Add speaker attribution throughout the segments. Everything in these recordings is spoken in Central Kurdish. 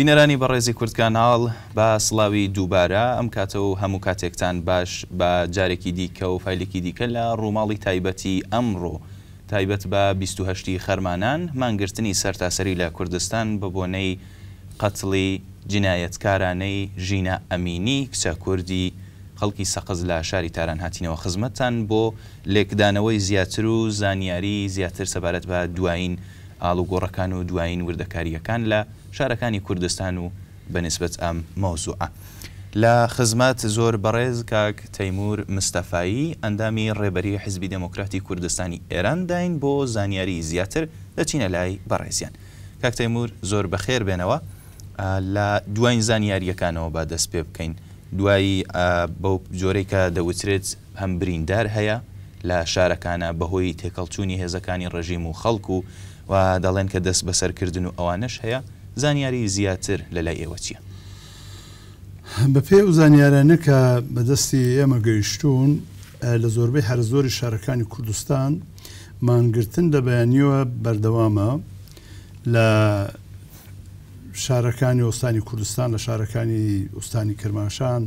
Speaker 1: بینەرانی بەڕێزی کوردکاناڵ با سڵاوی دووبارە ئەم کاتە و هەموو کاتێکتان باش بە جارێکی دیکە و فیلێکی دیکە لە ڕووماڵی تایبەتی ئەمڕۆ تایبەت بە 28 خەرمانان مانگرتنی سەرتاسەری لە کوردستان بە بۆنەی قەتڵی جینایەتکارانەی ژینا ئەمینی کچە کوردی خەڵکی سەقز لە شاری تاران هاتینەوە خزمەتتان بۆ لێکدانەوەی زیاتر و زانیاری زیاتر سەبارەت بە دوایین ئاڵوگۆڕەکان و دوایین وردەکارییەکان لە شارەکانی کوردستان و بە نیسبەت ئەم مەوزوعە لە خزمەت زۆر بەڕێز کاک تەیمور مستەفایی ئەندامی ڕێبەری حیزبی دێمۆکراتی کوردستانی ئێران داین بۆ زانیاری زیاتر دەچینە لای بەڕێزیان. کاک تەیمور زۆر بەخێر بێنەوە. لە دواین زانیارییەکانەوە با دەست پێ بکەین. دوایی بەو جۆرەی کە دەوترێت هەم بریندار هەیە لە شارەکانە بە هۆی تێکەڵچوونی هێزەکانی ڕێژیم و خەڵک و و دەڵێن کە دەست بەسەر کردن و ئەوانەش هەیە. زانیاری زیاتر لە لای ئێوە چییە؟
Speaker 2: بە پێی ئەو زانیارانە کە بە دەستی ئێمە گەیشتوون لە زۆربەی هەرە زۆری شارەکانی کوردستان، مانگرتن لە بەیانییەوە بەردەوامە لە شارەکانی ئۆستانی کوردستان لە شارەکانی ئوستانی کرماشان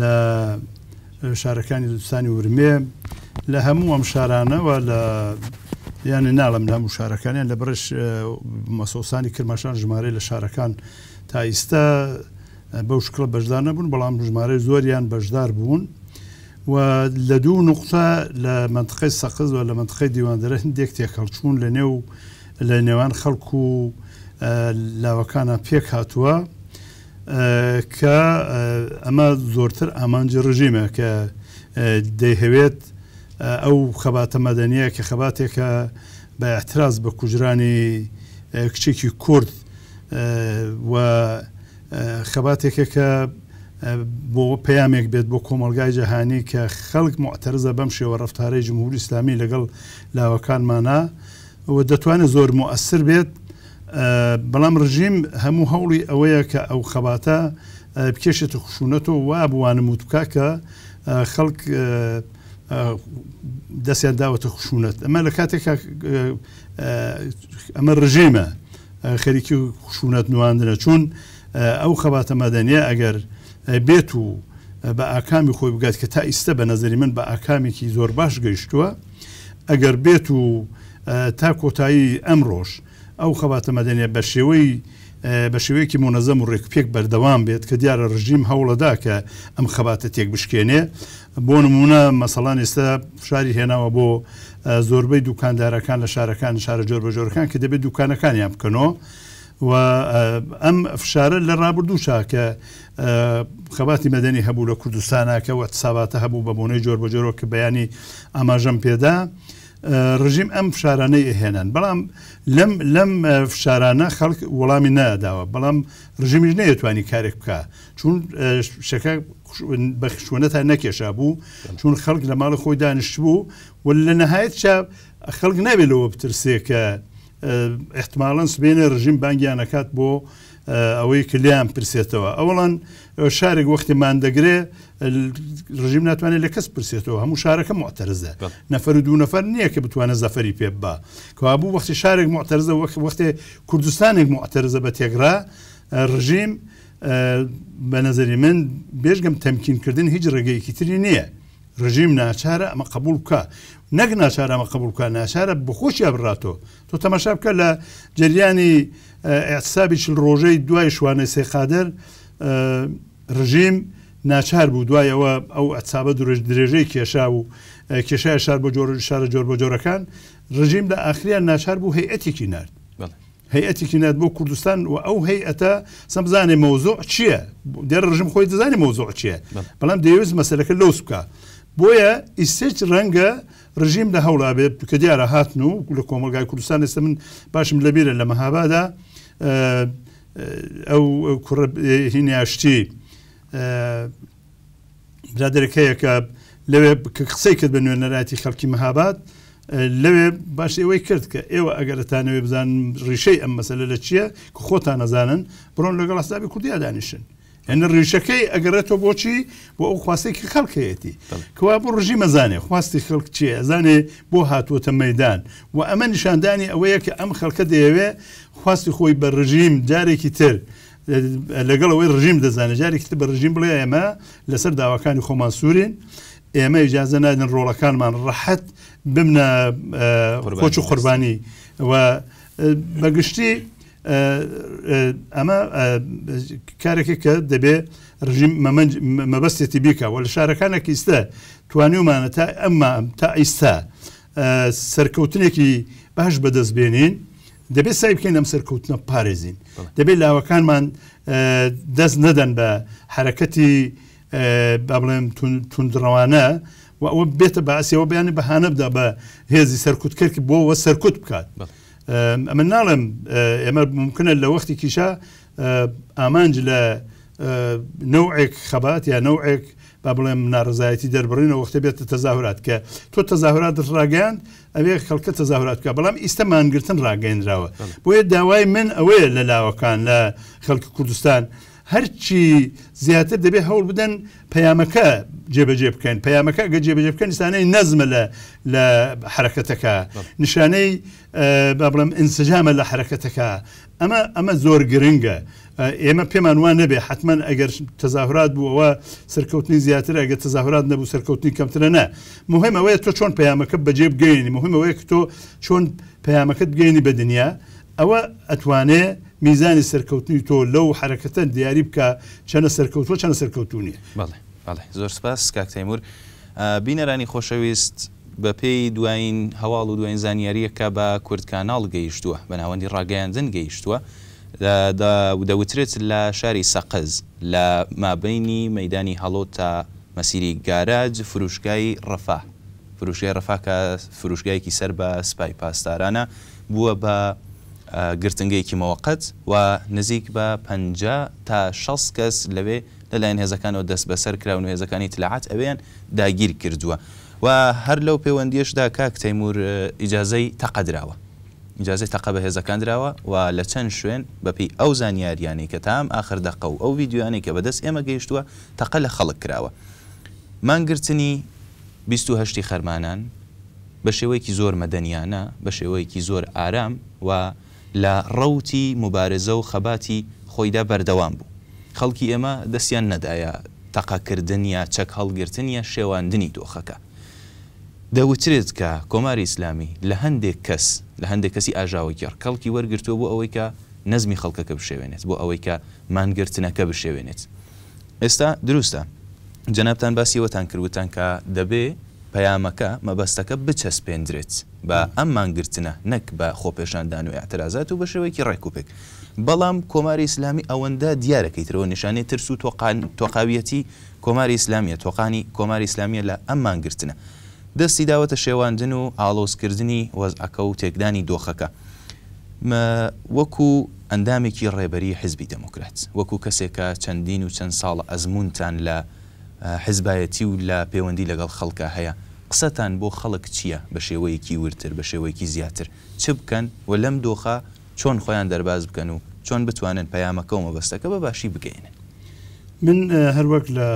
Speaker 2: لە شارەکانی دوستانی ورمێ لە هەموو ئەم شارانەوە لە یانە ناڵم لە هەموو شارەکانیان لە بڕش مەسۆسانی کرماشان ژمارە لە شارەکان تا ئیستا بەو شکڵە بەشدار نەبوون بەڵام ژمارەی زۆریان بەشدار بوون و لە دوو نقطە لە منتقی سەقز و لە منتقی دیواندرە هندێک تێکەڵچوون لە نێو لە نێوان خەڵکو و لاوەکانە پێک هاتووە کە ئەمە زۆرتر ئامانجی ڕژیمە کە دەیهەوێت ئەو خەباتە مەدەنیە کە خەباتێکە بە ئیعتراز بە کوژرانی کچێکی کورد و خەباتێکە کە بۆ پەیامێک بێت بۆ کۆمەلگای جەهانی کە خەڵک معتەرزە بەم شێوە ڕفتارەی جمهوری ئسلامی لەگەڵ لاوەکانمانە و دەتوانێت زۆر مؤثر بێت بەڵام ڕژیم هەموو هەوڵی ئەوەیە کە ئەو خەباتە بکێشێتە خشونەتەوە وابوانم وتکە کە خەڵک دەستیان داوەتە خشونەت ئەمە لە کاتێک ئەمە ڕژیمە خەریکی خشونەت نواندنە چون ئەو خەباتە مەدەنیە ئەگەر بێت و بە ئاکامی خۆی بگات کە تا ئیستە بە نەزری من بە ئاکامێکی زۆر باش گەیشتووە ئەگەر بێت و تا کۆتایی ئەم ڕۆژ ئەو خەباتە مەدەنیە بە شێوەی بە شێوەیەکی مونەزەم و ڕێکوپێک بەردەوام بێت کە دیارە ڕژیم هەوڵەدا کە ئەم خەباتە تێک بشکێنێ بۆ نمونە مەسەڵان ئێستا فشاری هێناوە بۆ زۆربەی دوکاندارەکان لە شارەکان شارە جۆر بە جۆرەکان کە دەبێت دوکانەکانیان بکەنەوە و ئەم فشارە لە ڕابردوو چاکە خەباتی مەدەنی هەبوو لە کوردستانە کە وەتساباتە هەبوو بە بۆنەی جۆر بە جۆرەوە کە بەیانی ئاماژەم پێدا ڕژیم ئەم فشارانەی ئەهێنان بەڵام لەم لەم فشارانە خەڵک وەڵامی ناداوە بەڵام ڕژیمیش نەیەتوانی کارێک بکە چون شەکە بەخشوەنەتا نەکێشا بوو چون خەڵک لە ماڵە خۆی دانیشت بوو و لە نەهایت چا خەڵک نابێت لەوە بترسێ کە احتمالان سبێنێ ڕژیم بانگیانەکات بۆ ئەوەی کلیان پرسێتەوە ئەوڵان شارێک وەختێ مادەگرێ ڕژیم ناتوانێت لە کەس پرسێتەوە هەموو شارەکە معتەرزە نەفر و دوو نەفر نییە کە بتوانە زەفەری پێ بە کەوابوو وەختی شارێک معتەرزە وەک وەختێ کوردستانێک معتەرزە بە تێگرا ڕژیم بە نەزەری من بێژگەم تەمکینکردن هیچ ڕێگەیەکی تری نییە ڕژیم ناچارە ئەمە قبول بکە نەک ناچارەمە قبول بکە ناچارە بخۆشیە بڕاتۆ تۆ تەماشا بکە لە جریانی ئەسابی چل ڕۆژەی دوای شوانە سێقادر رژیم ناچار بوو دوای ئەوە ئەو ئەتسابە درێژ درێژەی کێشا و کێشایە شار بۆ جۆر شارە جۆر بۆ جۆرەکان رژیم لە ئاخریان ناچار بوو هەیئەتێکی نرد هەیئەتێکی نات بۆ کوردستان و ئەو هەیئەتە سەبزانێ مەوزۆع چییە دێر ڕژم خۆی دەزانانی مەوزۆع چییە بەڵام دەیویست مەسلەکە لەوس بکە بۆیە ئیسێچ ڕەنگە ڕژیم لە هەوڵا بێت کە دیارە هاتن و لە کۆمەلگای کوردستان ئێستا من باشم لەبیرە لە مەهابادا ئەو کوڕە هینی ئاشتی برادەرەکەیەکە لەوێ قسەی کرد بە نوێنەراتی خەڵکی مەهاباد لەوێ باش ئێوەی کرد کە ئێوە ئەگەرتانەوێ بزان ڕیشەی ئەم مەسەلە لە چییە کە خۆتان نەزانن بڕۆن لەگەڵ ئەستابی کوردیا دانیشن یعنی ڕیشەکەی ئەگەڕێتەوە بۆچی بۆ ئەو خواستێکی خەڵکەیەتی کەوا بۆ ڕژی مەزانێ خواستی خەڵک چێ زانێ بۆ هاتووەتە مەدان و ئەمە نیشاندانی ئەوەیە کە ئەم خەڵکە دەیەوێ خواستی خۆی بە ڕژیم جارێکی تر لەگەڵ ئەوەی ڕژیم دەزانێ جارێکی تر بە ڕژیم بڵێ ئێمە لەسەر داواکانی خۆمان سوورین ئێمە ئجازە نادن ڕۆڵەکانمان ڕەحەت بمنە خۆچ و قوربانی و بەگشتی ئەمە کارێکە کە دەبێ ڕژیم مەبەستێتی بیکەوە لە شارەکانە کیستە توانیومانە تا ئەمما تا ئیستا سەرکەوتنێکی باش بەدەست بێنین دەبێت سای بکەین ئەم سەرکەوتنە پارێزین دەبێت لاوەکانمان دەست نەدەن بە حرەکەتی با بڵێن تونندڕەوانە و ئەوە بێتە باسیەوە بیانە بەهانە بدا بە هێزی سەرکوتکەرکی بۆەوە سەرکوت بکات ئەمن ناڵێم ئێمە ممکنە لە وەختی کیشە ئامانج لە نەوعێک خەبات یا نەوعێک با بڵێم ناڕزایەتی دەربڕینەوە وەختە بێت تەزاهورات کە تۆ تەزاهورات ڕاگەیاند ئەوێ خەڵکە تەزاهورات بکە بەڵام ئیستا مانگرتن ڕاگەێنراوە بۆیە داوای من ئەوەیە لە لاوەکان لە خەڵکی کوردستان هەرچی زیاتر دەبێت هەوڵ بدەن پەیامەکە جێبەجێ بکەن پەیامەکە گە جێبەجێ بکەن نیسانەی نەزمە لە لە حرەکەتەکە نیشانەی با بڵم ئینسجامە لە حرەکەتەکە ئەمە ئەمە زۆر گرنگە ئێمە پێمان وان نەبێ حتمما ئەگەر تەزاهرات بووەوە سەرکەوتنی زیاتر ئەگە تەزاهرات نەبوو سەرکەوتنی کەمترە نە مهم ئەوەیە تۆ چۆن پەیامەکە بەجێ بگەێنی مهم ئەوەیە تۆ چۆن پەیامەکەت بگەێنی بە دنیا ئەوە ئەتوانێ میزانی سەرکەوتنی تۆ لەو حەرەکەتە دیاری بکە چەنە سەرکەوتوە چەنە سەرکەوتو نیە.
Speaker 1: بەڵێ بەڵێ زۆر سپاس کاک تەیمور. بینەرانی خۆشەویست بە پێی دوایین هەواڵ و دوایین زانیاریەک کە بە کوردکاناڵ گەیشتووە بە ناوەندی ڕاگەیاندن گەیشتووە دەوترێت لە شاری سەقز لە مابەینی مەیدانی هەڵۆ تا مەسیری گاراج فروشگای ڕەفاه فروشگای ڕەفاه کە فروشگایەکی سەر بە سپای پاسدارانە بووە بە گرتنگەیەکی مەوەقەت و نزیک بە پەنجا تا شەست کەس لەوێ لەلایەن هێزەکانەوە دەستبەسەر کراون و هێزەکانی ئیتلاعات ئەوێیان داگیر کردووە و هەر لەو پێوەندییەشدا کاک تەیموور ئیجازەی تەقە دراوە ئیجازەی تەقە بە هێزەکان دراوە و لە چەند شوێن بەپێی ئەو زانیارییانەی کە تا ئەم ئاخر دەقە و ئەو ڤیدیۆیانەی کە بەدەست ئێمە گەیشتووە تەقە لە خەڵک کراوە مانگرتنی بیست و هەشتی خەرمانان بە شێوەیەکی زۆر مەدەنیانە، بە شێوەیەکی زۆر ئارام و لە ڕەوتی موبارزە و خەباتی خۆیدا بەردەوام بوو. خەڵکی ئێمە دەستیان نەدایە تەقەکردن یا چەک هەڵگرتن یا شێواندنی دۆخەکە. دەوترێت کە کۆماری ئیسلامی لە هەندێک کەس، لە هەندێک کەسی ئاژاوەگێڕ کەڵکی وەرگرتووە بۆ ئەوەی کە نەزمی خەڵکەکە بشێوێنێت، بۆ ئەوەی کە مانگرتنەکە بشێوێنێت. ئێستا دروستە جەنابتان باسی ئەوەتان کرد وتتان کە دەبێ پەیامەکە، مەبەستەکە بچەسپێندرێت بە ئەم مانگرتنە نەک بە خۆپێشاندان و ئیعترازات و بە شێوەیەکی ڕێک و پێک بەڵام کۆماری ئیسلامی ئەوەندە دیارە کە ئیتر ئەوە نیشانەی ترس و تۆقان تۆقاویەتی کۆماری ئیسلامیە تۆقانی کۆماری ئیسلامیە لە ئەم مانگرتنە دەستی داوەتە شێواندن و ئاڵۆزکردنی وەزعەکە و تێکدانی دۆخەکە وەکو ئەندامێکی ڕێبەریی حیزبی دێموکرات، وەکوو کەسێک کە چەندین و چەند ساڵە ئەزموونتان لە حیزبایەتی و لە پێوەندی لەگەڵ خەڵکا هەیە، قسەتان بۆ خەڵک چییە بە شێوەیەکی وردتر، بە شێوەیەکی زیاتر، چ بکەن و لەم دۆخە چۆن خۆیان دەرباز بکەن و چۆن بتوانن پەیامەکە و مەبەستەکە بە باشی بگەیەنن؟
Speaker 2: من هەروەک لە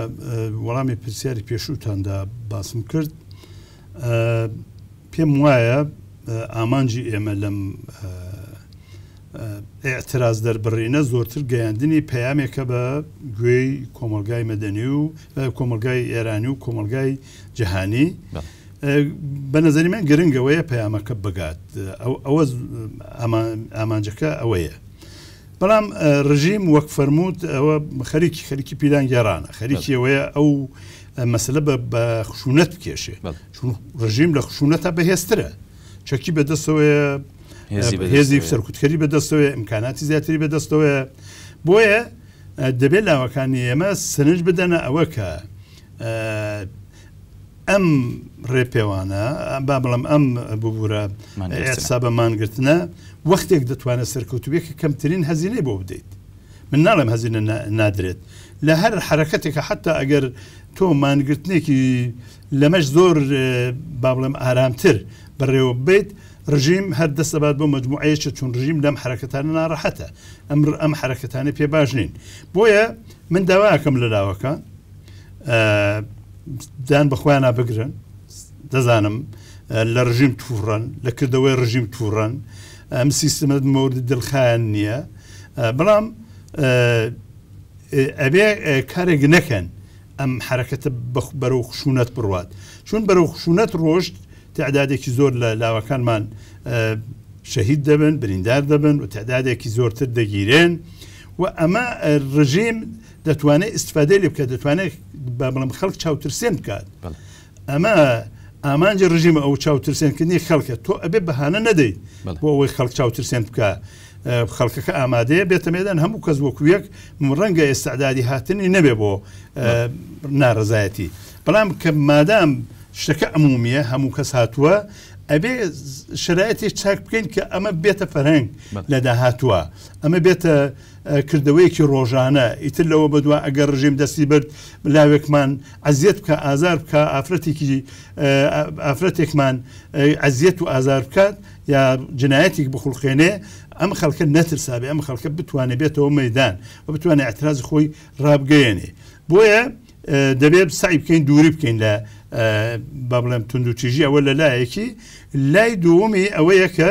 Speaker 2: وەڵامی پرسیاری پێشووتاندا باسم کرد، پێم وایە ئامانجی ئێمە لەم ئاعتراز دەربڕینە زۆرتر گەیاندنی پەیامێکە بە گوێی کۆمەلگای مەدەنی و کۆمەلگای ئێرانی و کۆمەلگای جیهانی بە نظری من گرنگەوەیە پەیامەکە بگات ئەوە ئامانجەکە ئەوەیە بەڵام ڕژیم وەک فەرمووت ئەوە خەریکی خەریکی پیلان گێرانە خەریکی ئەوەیە ئەو مەسلە بە خشونەت بکێشێ چون ڕژیم لە خشونەتە بەهێسترە چەکی بەدەستەوەی هێزی سەرکوتکەری بەدەستەوەی ئەمکاناتی زیاتری بەدەستەوەی بۆیە دەبێت لاوەکانی ئێمە سنج بدەنە ئەوە کە ئەم ڕێپێوانە با بڵم ئەم ببوورە ئەسابە مانگرتنە وەختێک دەتوانێت سەرکەوتوبێت کە کەمترین هەزینەی بۆ بدەیت من ناڵێم هەزینە نادرێت لە هەر حرەکەتێکە حتا ئەگەر تۆ مانگرتنێکی لەمەش زۆر با بڵێم ئارامتر بەڕێوە بیت ڕژیم هەر دەسەبات بۆ مجموعەیەکی چون ڕژیم لەم حرەکەتانە ناڕەحەتە ئەمر ئەم حرەکەتانی پێ باش نین بۆیە من داواکەم لە لاوەکە دان بە خۆیانە بگرن دەزانم لە ڕژیم تووڕەن لە کردەوەی ڕژیم تووڕەن ئەم سیستمت مورد دڵخایان نییە بەڵام ئەبێ کارێک نەکەن ئەم حرەکەتە بەرەو خشونەت بڕوات چون بەرەو خشونەت ڕۆشت تعدادێکی زۆر لە لاوەکانمان شەهید دەبن بریندار دەبن و تعدادێکی زۆرتر دەگیرێن و ئەمە ڕژیم دەتوانێت ئیسفادە لێ بکە دەتوانێت با بڵم خەڵک چاوترسێن بکات ئەمە ئامانجی ڕژیمە ئەو چاوترسێنکردنی خەڵکە تۆ ئەبێ بەهانە نەدەیت بۆ ئەوەی خەڵک چاوترسێن بکە خەڵکەکە ئامادەیە بێتە مێدان هەموو کەس وەکوویەک ڕەنگە ئێستادادی هاتنی نەبێ بۆ ناڕزایەتی بەڵام کە مادام شتەکە ئەمومیە هەموو کەس هاتووە ئەبێ شرایەتی چاک بکەین کە ئەمە بێتە فەرهنگ لە داهاتووە ئەمە بێتە کردەوەیەکی ڕۆژانە ئیتر لەوە بەدوا ئەگەر ڕژیم دەستی برد لاوێکمان ئەزیەت بکە ئازار بکە ئافرەتێکی ئافرەتێکمان ئەزیەت و ئازار بکات یا جنایەتێک بخڵقێنێ ئەم خەڵکە نەترسابێ ئەم خەڵکە بتوانێت بێتەوە مەدان و بتوانێت ئەتراز خۆی ڕابگەیەنێ بۆیە دەبێت سعی بکەین دووری بکەین لە با بڵێم تونند و تیژی ئەوە لە لایەکی لای دووەمی ئەوەیە کە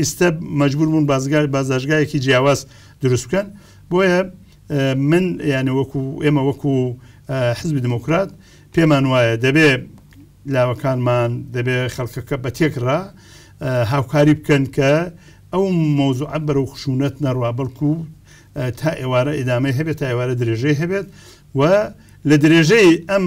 Speaker 2: ئیستە مەجبور بوون بازگار بازداشگایەکی جیاواز دروست بکەن بۆیە من یانە وەکو ئێمە وەکو حزبی دموکرات پێمان وایە دەبێ لاوەکانمان دەبێ خەڵکەکە بە تێکڕا هاوکاری بکەن کە ئەو مۆزوع بەر و خشونەت نەڕوا بەڵکو تا ئێوارە ئیدامەی هەبێت تا ئێوارە درێژەی هەبێت و لە درێژەی ئەم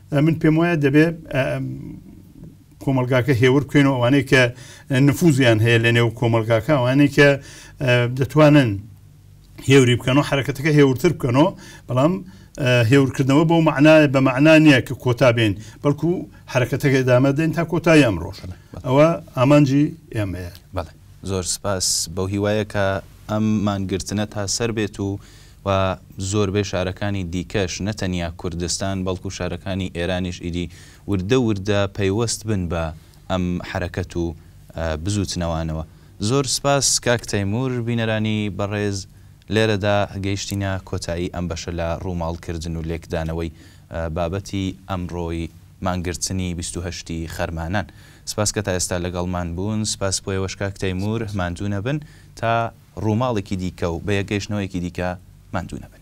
Speaker 2: من پێم وایە دەبێ کۆمەلگاکە هێور بکەین و ئەوانەی کە نفوزیان هەیە لە نێو کۆمەلگاکە ئەوانەی کە دەتوانن هێوری بکەن و حرکەتەکە هێورتر بکەنەوە بەڵام هێورکردنەوە بۆ معناە بە معنا نییە کە کۆتا بێن بەڵکو حرکەتەکە ئدامە دێن تا کۆتایی ئەم ڕۆژەنە ئەوە ئامانجی ئێمەیە
Speaker 1: بەڵێ زۆر سپاس بەو هیوایە کە ئەم مانگرتنە تا سەر بێت و و زۆربەی شارەکانی دیکەش نە تەنیا کوردستان بەڵکو شارەکانی ئێرانیش ئیدی وردە وردە پەیوەست بن بە ئەم حەرەکەت و بزووتنەوانەوە. زۆر سپاس کاک تەیمور. بینەرانی بەڕێز لێرەدا گەیشتینە کۆتایی ئەم بەشە لە ڕووماڵ کردن و لێکدانەوەی بابەتی ئەمڕۆی مانگرتنی بیست و هەشت ی خەرمانان. سپاس کە تا ئێستا لەگەڵمان بوون. سپاس بۆ ئێوەش کاک تەیمور. ماندوو نەبن. تا ڕووماڵێکی دیکە و بە یەکگەیشتنەوەیەکی دیکە ماندوو نەبن.